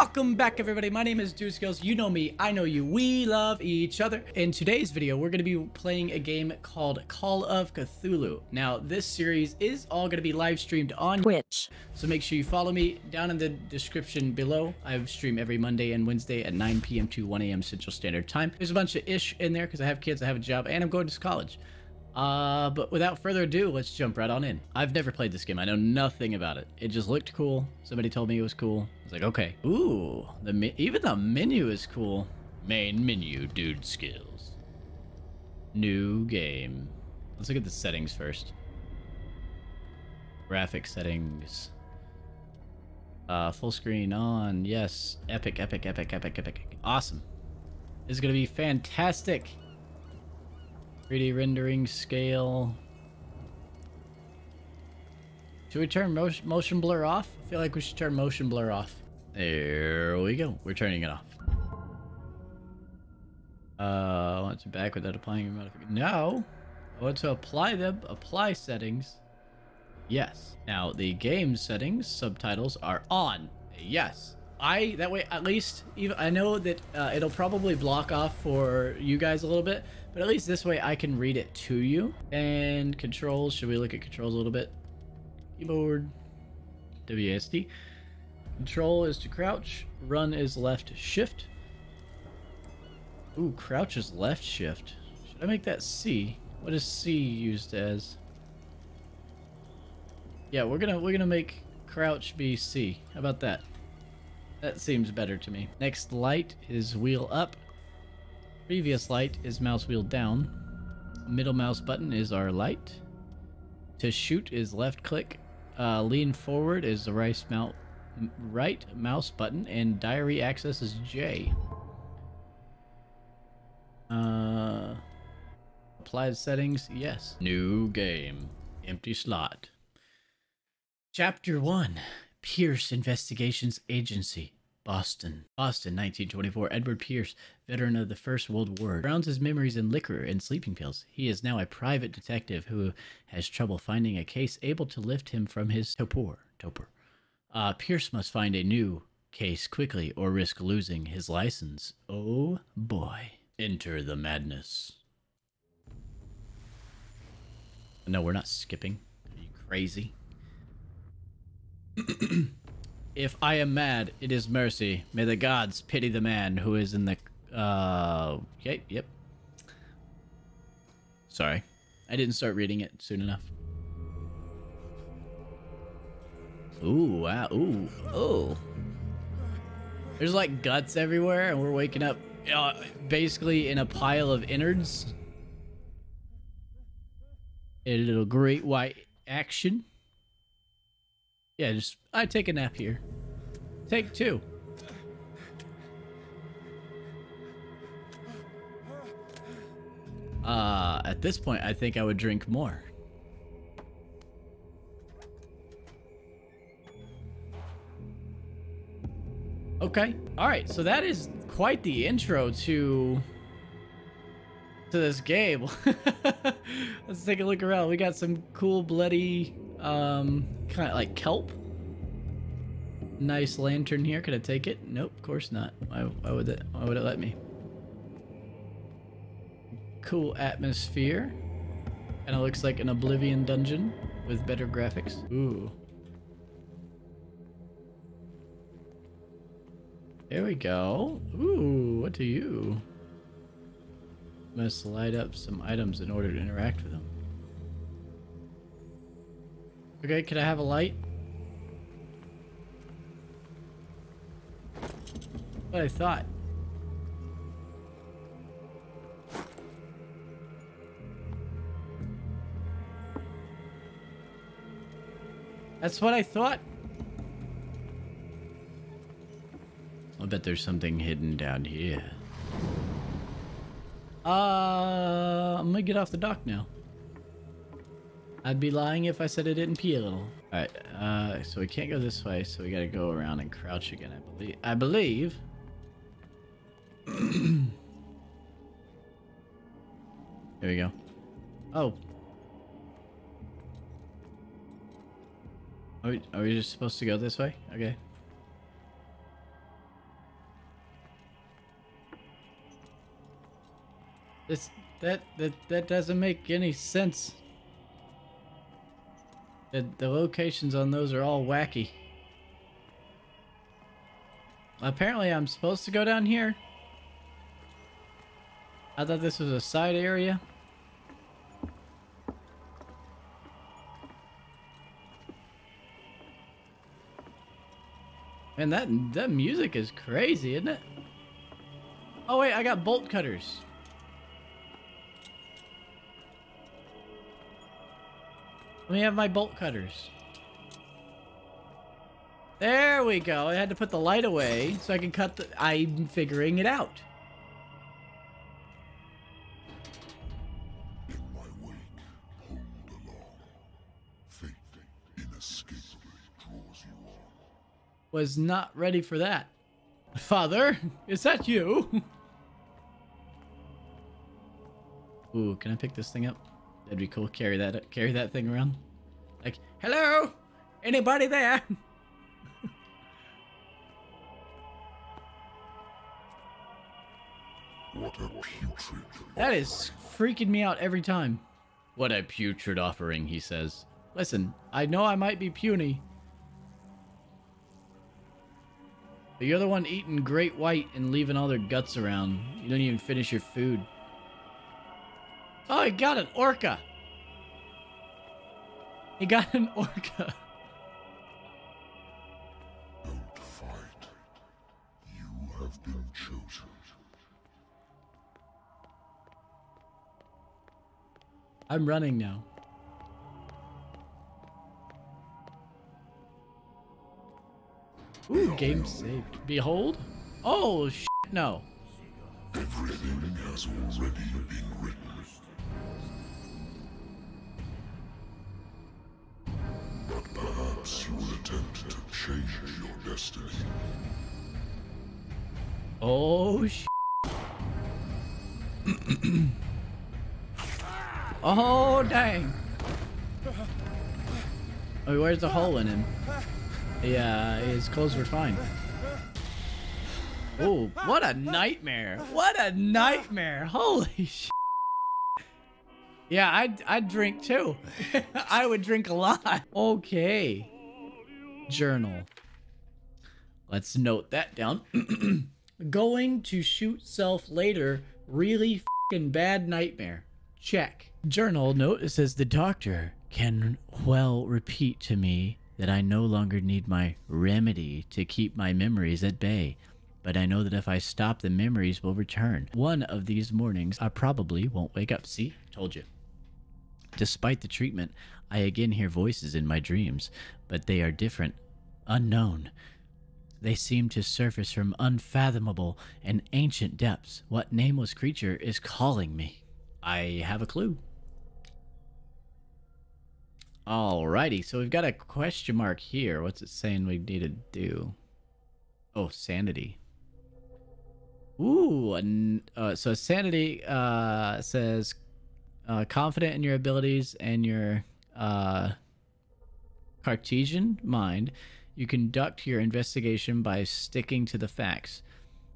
Welcome back, everybody. My name is Doodskillz. You know me. I know you. We love each other. In today's video, we're going to be playing a game called Call of Cthulhu. Now, this series is all going to be live streamed on Twitch. So make sure you follow me down in the description below. I stream every Monday and Wednesday at 9 p.m. to 1 a.m. Central Standard Time. There's a bunch of ish in there because I have kids, I have a job, and I'm going to college. Uh, but without further ado, let's jump right on in. I've never played this game. I know nothing about it. It just looked cool. Somebody told me it was cool. I was like, okay. Ooh, the even the menu is cool. Main menu, Doodskillz. New game. Let's look at the settings first. Graphic settings. Uh, full screen on. Yes. Epic, epic, epic, epic, epic. Awesome. This is going to be fantastic. 3D rendering scale. Should we turn motion, motion blur off? I feel like we should turn motion blur off. There we go. We're turning it off. Uh, I want to back without applying your modification. No. I want to apply them. Apply settings. Yes. Now, the game settings, subtitles are on. Yes. I, that way, at least, even I know that uh, it'll probably block off for you guys a little bit, but at least this way I can read it to you. And controls, should we look at controls a little bit? Keyboard, WASD. Control is to crouch, run is left shift. Ooh, crouch is left shift. Should I make that C? What is C used as? Yeah, we're gonna we're gonna make crouch be C. How about that? That seems better to me. Next light is wheel up. Previous light is mouse wheel down. Middle mouse button is our light. To shoot is left click. Uh, lean forward is the right mouse right mouse button, and diary access is J. Uh, applied settings, yes. New game, empty slot. Chapter one. Pierce Investigations Agency, Boston. Boston, 1924. Edward Pierce, veteran of the First World War, grounds his memories in liquor and sleeping pills. He is now a private detective who has trouble finding a case able to lift him from his torpor. Torpor. Uh, Pierce must find a new case quickly or risk losing his license. Oh boy. Enter the madness. No, we're not skipping. Are you crazy? if I am mad, it is mercy. May the gods pity the man who is in the. Uh. Okay, yep. Sorry. I didn't start reading it soon enough. Ooh, wow. Ooh, oh. There's like guts everywhere, and we're waking up uh, basically in a pile of innards. A little great white action. Yeah, just I take a nap here. Take two. Uh, at this point, I think I would drink more. Okay. All right. So that is quite the intro to to this game. Let's take a look around. We got some cool bloody um kind of like kelp. Nice lantern here. Could I take it? Nope, of course not. Why, why would it why would it let me? Cool atmosphere. And it looks like an Oblivion dungeon with better graphics. Ooh. There we go. Ooh, what do you? Must light up some items in order to interact with them. Okay, can I have a light? What I thought. That's what I thought. I bet there's something hidden down here. Uh, I'm gonna get off the dock now. I'd be lying if I said I didn't pee a little. Alright, uh, so we can't go this way, so we gotta go around and crouch again, I believe. I believe. There we go. Oh. Are we, are we just supposed to go this way? Okay. This, that, that, that doesn't make any sense. The the locations on those are all wacky. Apparently I'm supposed to go down here. I thought this was a side area. Man, that that music is crazy, isn't it? Oh wait, I got bolt cutters. Let me have my bolt cutters. There we go. I had to put the light away so I can cut the... I'm figuring it out. Was not ready for that. Father, is that you? Ooh, can I pick this thing up? That'd be cool. Carry that carry that thing around. Like, hello? Anybody there? What a putrid. That is freaking me out every time. What a putrid offering, he says. Listen, I know I might be puny. But you're the one eating great white and leaving all their guts around. You don't even finish your food. Oh, he got an orca. He got an orca. Don't fight. You have been chosen. I'm running now. Ooh, game saved. Behold. Oh, shit, no. Everything has already been written. Attempt to change your destiny. Oh, sh. oh, dang. Oh, where's the hole in him? Yeah, his clothes were fine. Oh, what a nightmare. What a nightmare. Holy sh. Yeah, I'd, I'd drink too. I would drink a lot. Okay. Journal. Let's note that down. Going to shoot self later. Really fing bad nightmare. Check. Journal note it says the doctor can well repeat to me that I no longer need my remedy to keep my memories at bay. But I know that if I stop, the memories will return. One of these mornings, I probably won't wake up. See? Told you. Despite the treatment, I again hear voices in my dreams, but they are different, unknown. They seem to surface from unfathomable and ancient depths. What nameless creature is calling me? I have a clue. Alrighty, so we've got a question mark here. What's it saying we need to do? Oh, sanity. Ooh, and, uh, so sanity uh, says uh, confident in your abilities and your uh, Cartesian mind. You conduct your investigation by sticking to the facts,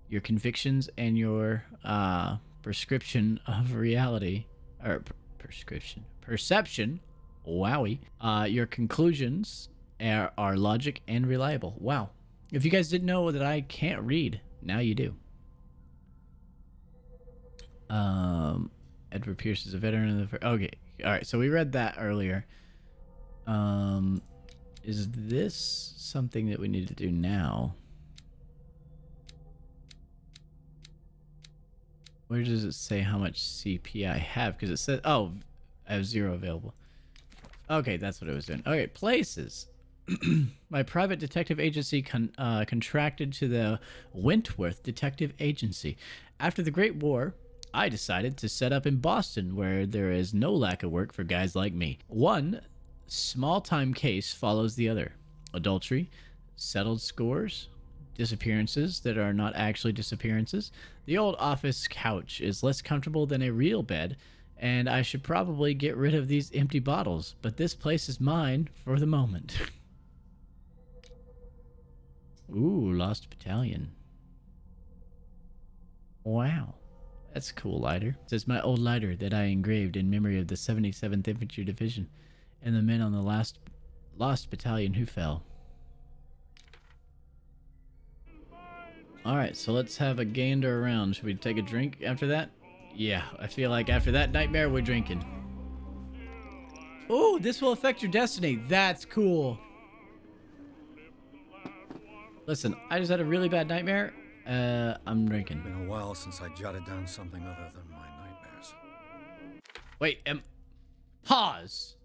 your convictions, and your uh, prescription of reality, or prescription, perception. Wowie. Uh, your conclusions are, are logic and reliable. Wow. If you guys didn't know that I can't read, now you do. Um, Edward Pierce is a veteran of the. Okay, all right. So we read that earlier. Um, is this something that we need to do now? Where does it say how much CP I have? Because it says, oh, I have zero available. Okay, that's what it was doing. Okay, places. My private detective agency con- uh, contracted to the Wentworth Detective Agency. After the Great War, I decided to set up in Boston, where there is no lack of work for guys like me. One small time case follows the other adultery, settled scores, disappearances that are not actually disappearances. The old office couch is less comfortable than a real bed, and I should probably get rid of these empty bottles, but this place is mine for the moment. Ooh, Lost Battalion. Wow. That's a cool lighter. It says my old lighter that I engraved in memory of the 77th Infantry Division and the men on the last lost battalion who fell. Alright, so let's have a gander around. Should we take a drink after that? Yeah, I feel like after that nightmare, we're drinking. Oh, this will affect your destiny. That's cool. Listen, I just had a really bad nightmare. Uh, I'm drinking. Been a while since I jotted down something other than my nightmares. Wait, am... Pause.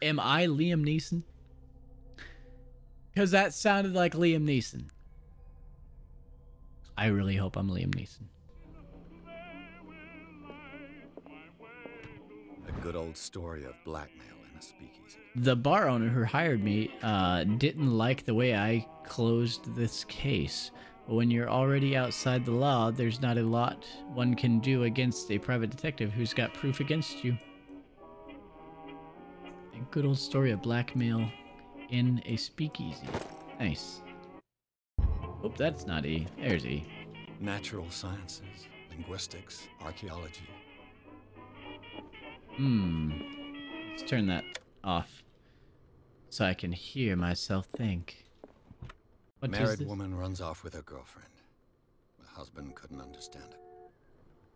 Am I Liam Neeson? Because that sounded like Liam Neeson. I really hope I'm Liam Neeson. A good old story of blackmail in a speakeasy. The bar owner who hired me uh, didn't like the way I closed this case. When you're already outside the law, there's not a lot one can do against a private detective who's got proof against you. A good old story of blackmail in a speakeasy. Nice. Oop, that's not E. There's E. Natural sciences, linguistics, archaeology. Hmm. Let's turn that off. So I can hear myself think. What Married woman runs off with her girlfriend. The husband couldn't understand it.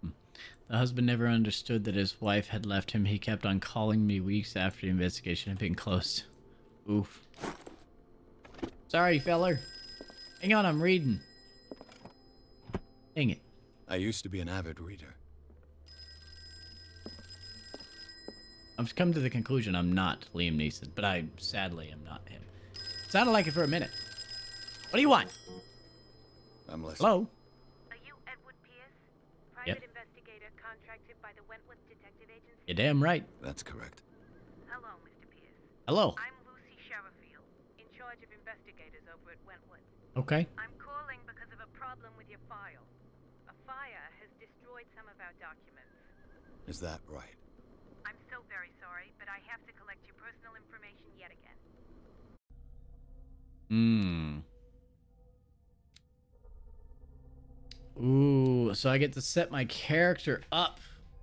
Hmm. The husband never understood that his wife had left him. He kept on calling me weeks after the investigation had been closed. Oof. Sorry, feller. Hang on, I'm reading. Dang it. I used to be an avid reader. I've come to the conclusion I'm not Liam Neeson, but I sadly am not him. Sounded like it for a minute. What do you want? I'm listening. Hello? Are you Edward Pierce? Yep. Private investigator contracted by the Wentworth Detective Agency? You're damn right. That's correct. Hello, Mr. Pierce. Hello. I'm Lucy Sherrifield, in charge of investigators over at Wentworth. Okay. I'm calling because of a problem with your file. A fire has destroyed some of our documents. Is that right? I'm so very sorry, but I have to collect your personal information yet again. Hmm. Ooh, so I get to set my character up.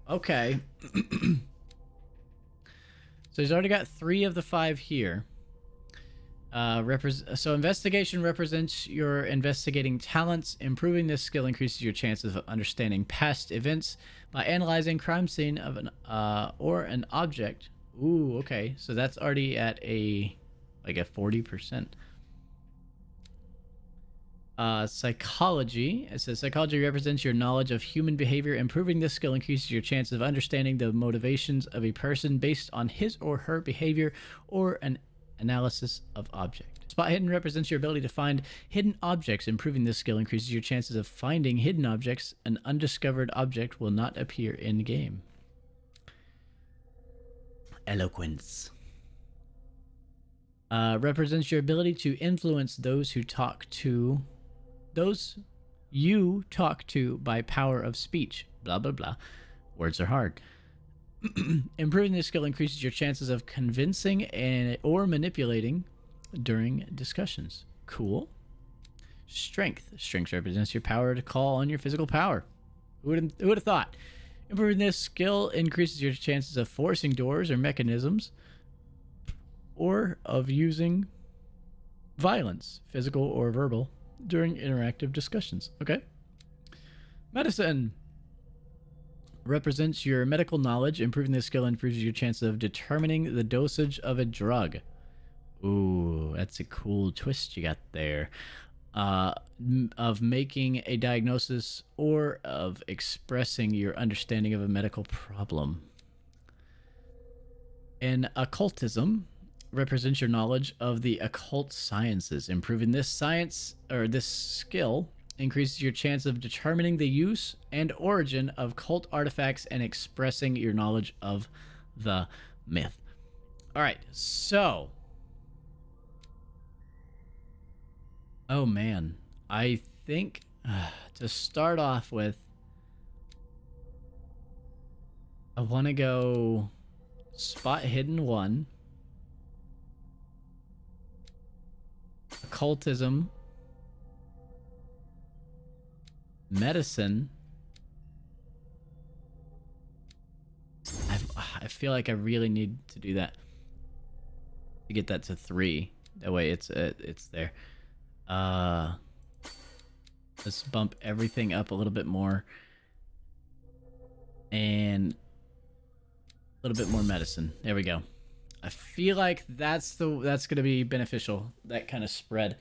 Okay. so he's already got three of the five here. Uh, so investigation represents your investigating talents. Improving this skill increases your chances of understanding past events by analyzing crime scene of an uh, or an object. Ooh, okay. So that's already at a like a forty percent. Uh, psychology. It says psychology represents your knowledge of human behavior. Improving this skill increases your chances of understanding the motivations of a person based on his or her behavior or an analysis of object. Spot hidden represents your ability to find hidden objects. Improving this skill increases your chances of finding hidden objects. An undiscovered object will not appear in game. Eloquence uh, represents your ability to influence those who talk to those you talk to by power of speech. Blah blah blah. Words are hard. Improving this skill increases your chances of convincing and or manipulating during discussions. Cool. Strength. Strength represents your power to call on your physical power. Who would who would have thought? Improving this skill increases your chances of forcing doors or mechanisms or of using violence, physical or verbal, during interactive discussions. Okay. Medicine represents your medical knowledge. Improving this skill improves your chance of determining the dosage of a drug. Ooh, that's a cool twist you got there. Uh, of making a diagnosis or of expressing your understanding of a medical problem. And occultism represents your knowledge of the occult sciences. Improving this science or this skill increases your chance of determining the use and origin of cult artifacts and expressing your knowledge of the myth. All right, so. Oh man, I think uh, to start off with, I want to go spot hidden one. occultism, medicine. I I feel like I really need to do that to get that to three. That way, it's uh, it's there. Uh, let's bump everything up a little bit more, and a little bit more medicine. There we go. I feel like that's the that's gonna be beneficial. That kind of spread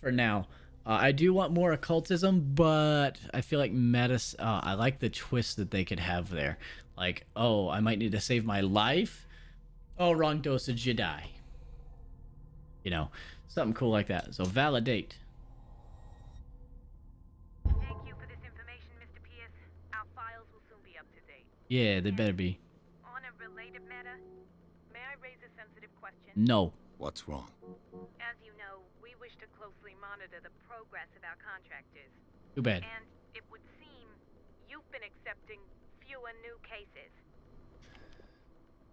for now. Uh, I do want more occultism, but I feel like medicine. Uh, I like the twist that they could have there. Like, oh, I might need to save my life. Oh, wrong dosage, you die. You know, something cool like that. So validate. Thank you for this information, Mr. Pierce. Our files will soon be up to date. Yeah, they better be. On a related matter, may I raise a sensitive question? No. What's wrong? As you know, we wish to closely monitor the progress of our contractors. Too bad. And it would seem you've been accepting fewer new cases.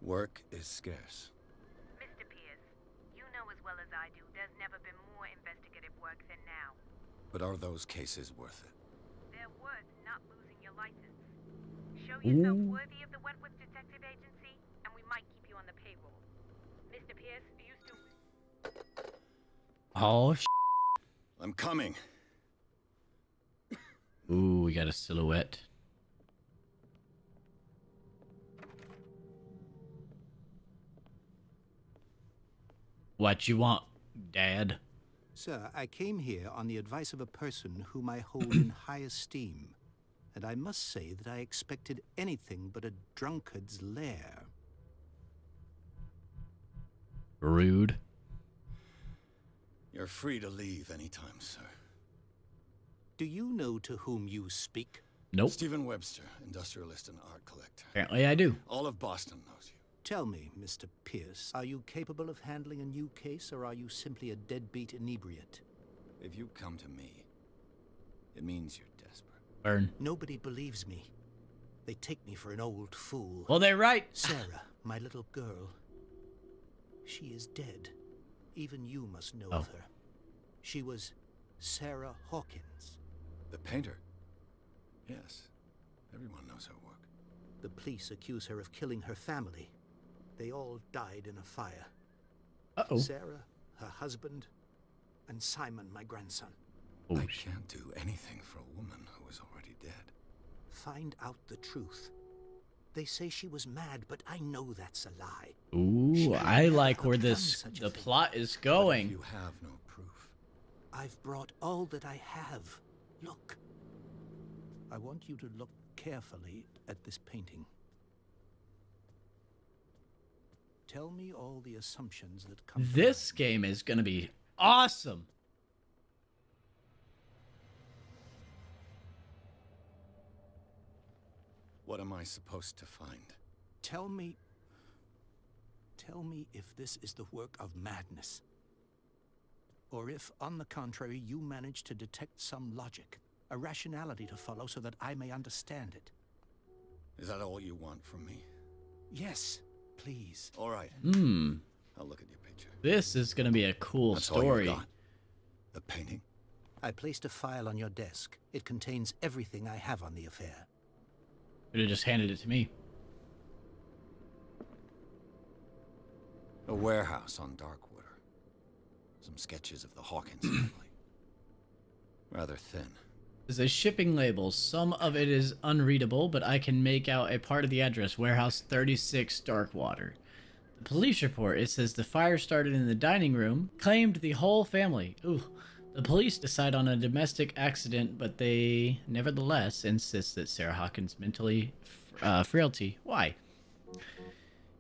Work is scarce. Mr. Pierce, you know as well as I do there's never been more investigative work than now. But are those cases worth it? They're worth not losing your license. Show yourself Ooh. worthy of the Wentworth Detective Agency, and we might keep you on the payroll. Mr. Pierce, you still... Oh, sh- I'm coming. Ooh, we got a silhouette. What you want, Dad? Sir, I came here on the advice of a person whom I hold in high esteem, and I must say that I expected anything but a drunkard's lair. Rude. You're free to leave anytime, sir. Do you know to whom you speak? Nope. Stephen Webster, industrialist and art collector. Apparently I do. All of Boston knows you. Tell me, Mr. Pierce, are you capable of handling a new case, or are you simply a deadbeat inebriate? If you come to me, it means you're desperate. Burn. Nobody believes me. They take me for an old fool. Well, they're right. Sarah, my little girl. She is dead. Even you must know Oh. of her. She was Sarah Hawkins. The painter? Yes. Everyone knows her work. The police accuse her of killing her family. They all died in a fire. Uh-oh. Sarah, her husband, and Simon, my grandson. Oh, I can't do anything for a woman who is already dead. Find out the truth. They say she was mad, but I know that's a lie. Ooh, I like where this the thing. plot is But going. you have no proof. I've brought all that I have. Look. I want you to look carefully at this painting. Tell me all the assumptions that come This mind. game is gonna be awesome. What am I supposed to find? Tell me. Tell me if this is the work of madness. Or if, on the contrary, you manage to detect some logic, a rationality to follow so that I may understand it. Is that all you want from me? Yes, please. All right. Hmm. I'll look at your picture. This is gonna be a cool That's all you story. got. The painting? I placed a file on your desk. It contains everything I have on the affair. Could have just handed it to me. A warehouse on Darkwater. Some sketches of the Hawkins family. Rather thin. There's a shipping label. Some of it is unreadable, but I can make out a part of the address Warehouse 36 Darkwater. The police report it says the fire started in the dining room, claimed the whole family. Ooh. The police decide on a domestic accident, but they nevertheless insist that Sarah Hawkins' mentally uh, frailty. Why?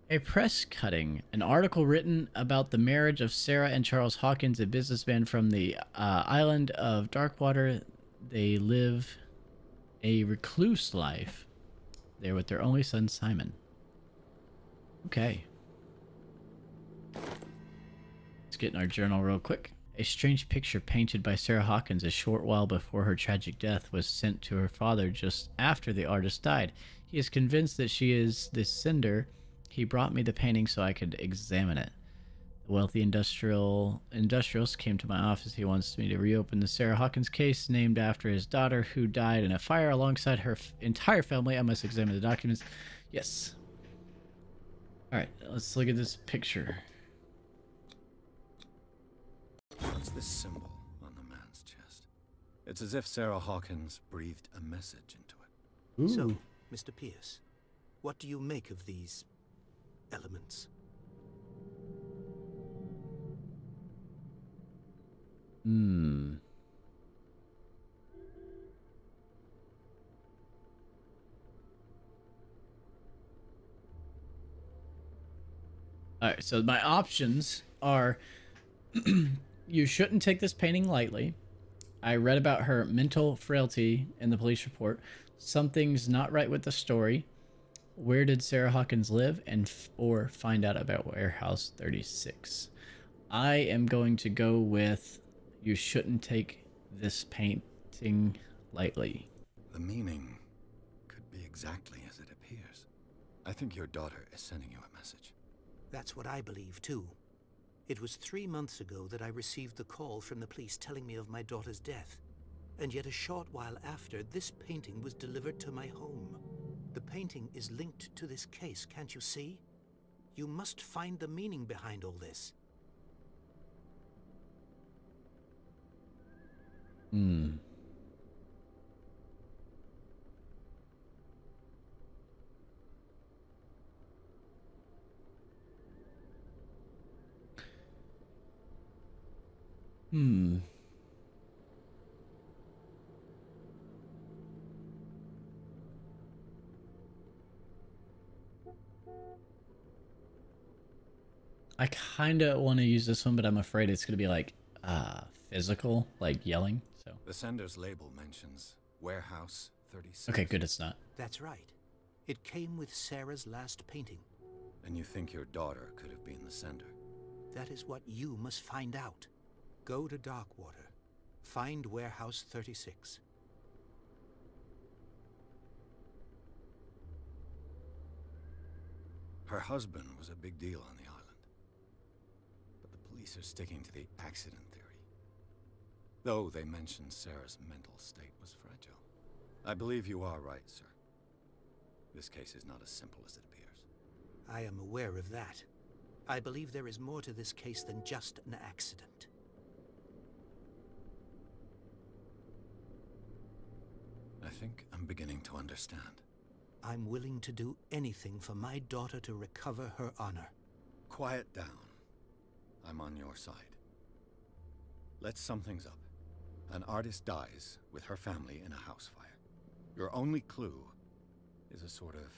A press cutting, an article written about the marriage of Sarah and Charles Hawkins, a businessman from the uh, island of Darkwater. They live a recluse life there with their only son, Simon. Okay. Let's get in our journal real quick. A strange picture painted by Sarah Hawkins a short while before her tragic death was sent to her father just after the artist died. He is convinced that she is the sender. He brought me the painting so I could examine it. The wealthy industrial industrialist came to my office. He wants me to reopen the Sarah Hawkins case named after his daughter who died in a fire alongside her entire family. I must examine the documents. Yes. All right, let's look at this picture. What's this symbol on the man's chest? It's as if Sarah Hawkins breathed a message into it. Ooh. So, Mr. Pierce, what do you make of these elements? Hmm. All right, so my options are you shouldn't take this painting lightly. I read about her mental frailty in the police report. Something's not right with the story. Where did Sarah Hawkins live and f- or find out about Warehouse 36? I am going to go with you shouldn't take this painting lightly. The meaning could be exactly as it appears. I think your daughter is sending you a message. That's what I believe, too. It was three months ago that I received the call from the police telling me of my daughter's death. And yet a short while after, this painting was delivered to my home. The painting is linked to this case, can't you see? You must find the meaning behind all this. Hmm. Hmm. I kind of want to use this one, but I'm afraid it's going to be like uh, physical, like yelling. So The sender's label mentions Warehouse 36. okay, good. It's not. That's right. It came with Sarah's last painting. And you think your daughter could have been the sender? That is what you must find out. Go to Darkwater. Find Warehouse 36. Her husband was a big deal on the island. But the police are sticking to the accident theory. Though they mentioned Sarah's mental state was fragile. I believe you are right, sir. This case is not as simple as it appears. I am aware of that. I believe there is more to this case than just an accident. I think I'm beginning to understand. I'm willing to do anything for my daughter to recover her honor. Quiet down. I'm on your side. Let's sum things up. An artist dies with her family in a house fire. Your only clue is a sort of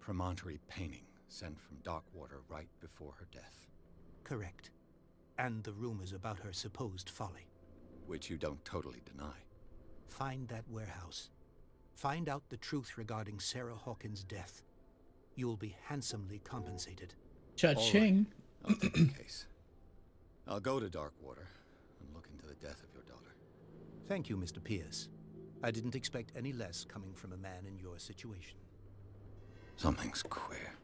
promontory painting sent from Darkwater right before her death, Correct. And the rumors about her supposed folly. which you don't totally deny. Find that warehouse. Find out the truth regarding Sarah Hawkins' death. You will be handsomely compensated. Cha-ching. I'll take the case. I'll go to Darkwater and look into the death of your daughter. Thank you, Mr. Pierce. I didn't expect any less coming from a man in your situation. Something's queer.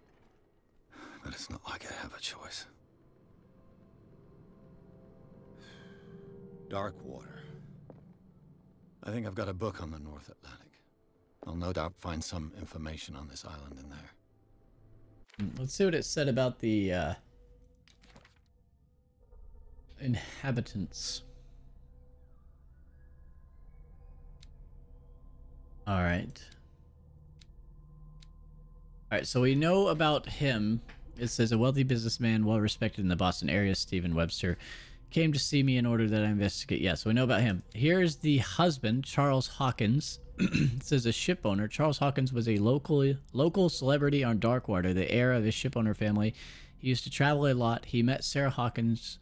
But it's not like I have a choice. Darkwater. I think I've got a book on the North Atlantic. I'll no doubt find some information on this island in there. Mm, Let's see what it said about the uh, inhabitants. All right. All right, so we know about him. It says a wealthy businessman, well respected in the Boston area, Stephen Webster, came to see me in order that I investigate. Yeah, so we know about him. Here's the husband, Charles Hawkins. says a ship owner. Charles Hawkins was a local local celebrity on Darkwater, the heir of his ship owner family. He used to travel a lot. He met Sarah Hawkins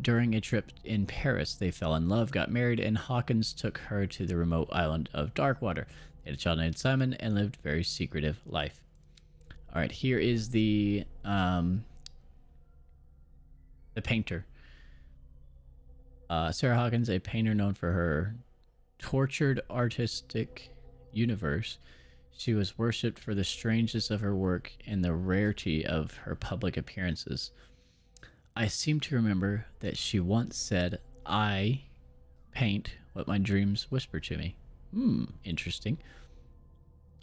during a trip in Paris. They fell in love, got married, and Hawkins took her to the remote island of Darkwater. They had a child named Simon and lived a very secretive life. All right, here is the um, the painter. Uh, Sarah Hawkins, a painter known for her tortured artistic universe. She was worshipped for the strangeness of her work and the rarity of her public appearances. I seem to remember that she once said, I paint what my dreams whisper to me. Hmm, interesting.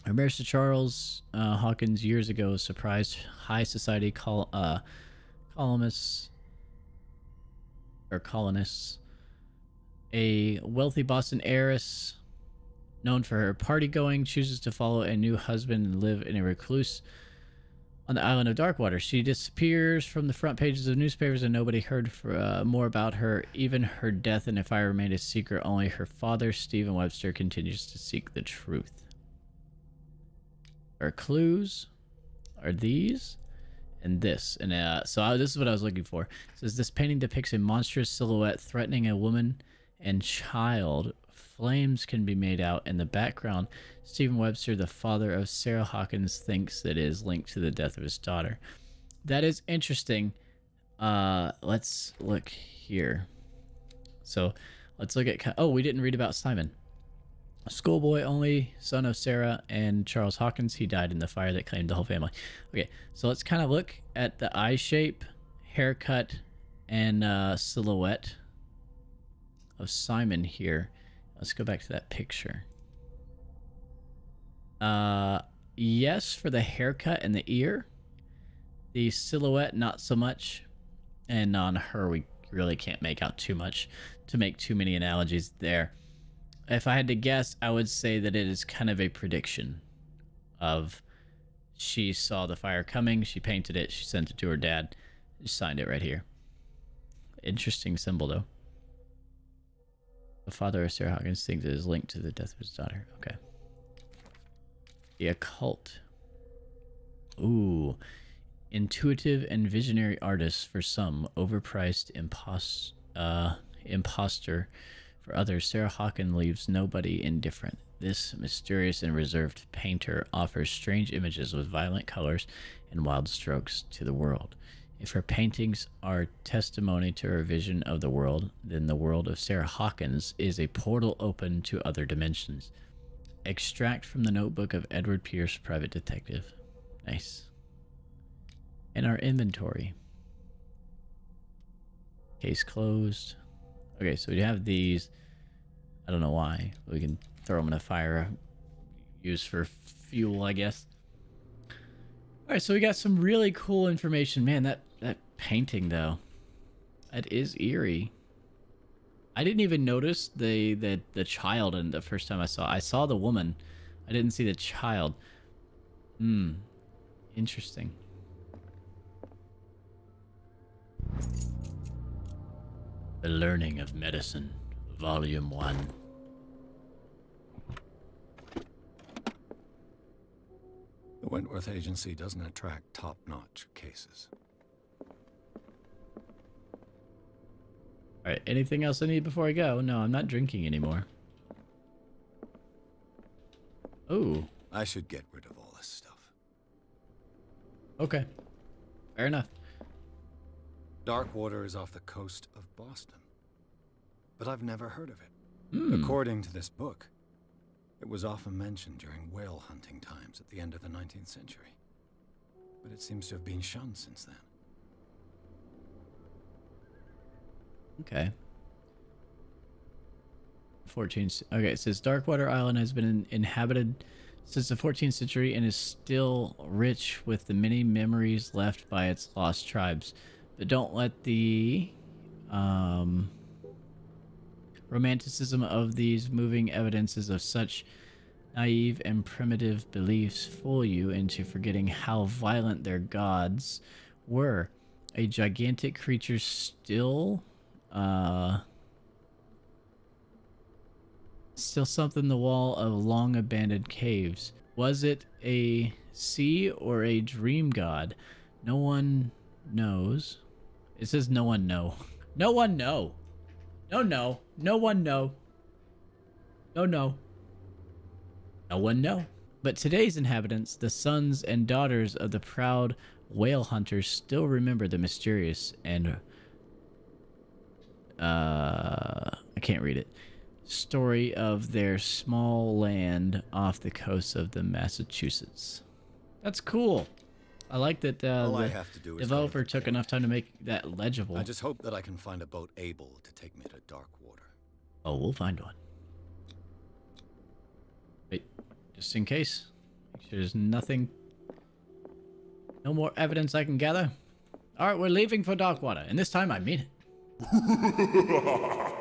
Her marriage to Charles uh, Hawkins years ago surprised high society col- uh, columnists or colonists. A wealthy Boston heiress, known for her party going, chooses to follow a new husband and live in a recluse on the island of Darkwater. She disappears from the front pages of newspapers, and nobody heard for, uh, more about her. Even her death and if I remained a secret, only her father, Stephen Webster, continues to seek the truth. Our clues are these and this. And uh, so I, this is what I was looking for. It says this painting depicts a monstrous silhouette threatening a woman and child. Flames can be made out in the background. Stephen Webster, the father of Sarah Hawkins, thinks that it is linked to the death of his daughter. That is interesting. Uh, let's look here. So let's look at. Oh, we didn't read about Simon. Schoolboy only, son of Sarah and Charles Hawkins. He died in the fire that claimed the whole family. Okay, so let's kind of look at the eye shape, haircut, and uh, silhouette of Simon here. Let's go back to that picture. Uh, yes, for the haircut and the ear. The silhouette, not so much. And on her, we really can't make out too much to make too many analogies there. If I had to guess, I would say that it is kind of a prediction of she saw the fire coming, she painted it, she sent it to her dad, she signed it right here. Interesting symbol, though. The father of Sarah Hawkins thinks it is linked to the death of his daughter. Okay. The occult. Ooh. Intuitive and visionary artist for some, overpriced impost, uh, imposter for others. Sarah Hawkins leaves nobody indifferent. This mysterious and reserved painter offers strange images with violent colors and wild strokes to the world. If her paintings are testimony to her vision of the world, then the world of Sarah Hawkins is a portal open to other dimensions. Extract from the notebook of Edward Pierce, private detective. Nice. In our inventory. Case closed. Okay, so we have these. I don't know why. We can throw them in a fire. Use for fuel, I guess. All right, so we got some really cool information. Man, that that painting though, that is eerie. I didn't even notice the the the child in the first time I saw. I saw the woman. I didn't see the child. Hmm. Interesting. The Learning of Medicine, Volume 1. Wentworth Agency doesn't attract top-notch cases. Alright, anything else I need before I go? No, I'm not drinking anymore. Oh, I should get rid of all this stuff. okay. Fair enough. Darkwater is off the coast of Boston. But I've never heard of it. Hmm. According to this book, it was often mentioned during whale hunting times at the end of the 19th century. But it seems to have been shunned since then. Okay. 14. Okay, it says Darkwater Island has been inhabited since the 14th century and is still rich with the many memories left by its lost tribes. But don't let the um, romanticism of these moving evidences of such naive and primitive beliefs fool you into forgetting how violent their gods were. A gigantic creature still uh still something in the wall of long abandoned caves. Was it a sea or a dream god? No one knows. It says no one know. No one know. No no. No one know. No no. No one know. But today's inhabitants, the sons and daughters of the proud whale hunters, still remember the mysterious and uh I can't read it. Story of their small land off the coast of the Massachusetts. That's cool. I like that uh, All I have to do is go to developer took enough time to make that legible. I just hope that I can find a boat able to take me to Darkwater. Oh, we'll find one. Wait, just in case. Make sure there's nothing. No more evidence I can gather. Alright, we're leaving for Darkwater, and this time I mean it.